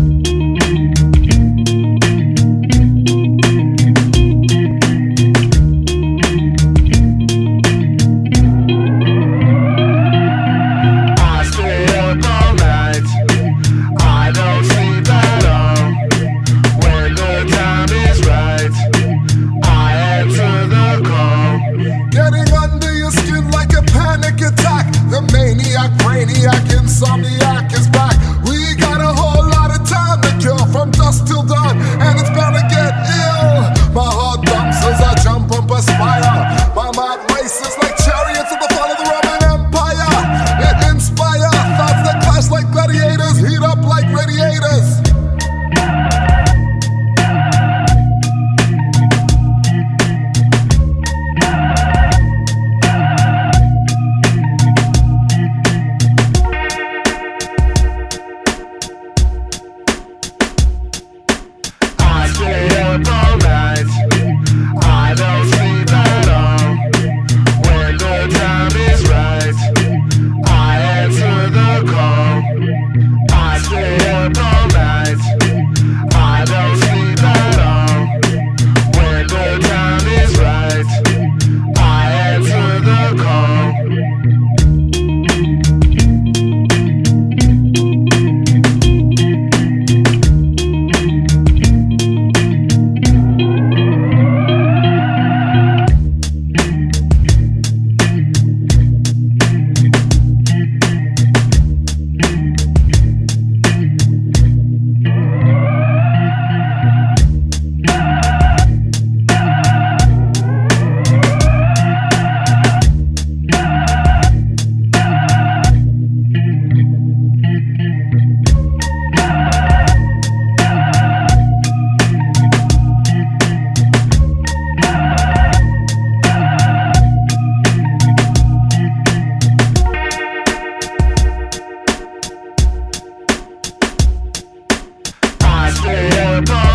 I All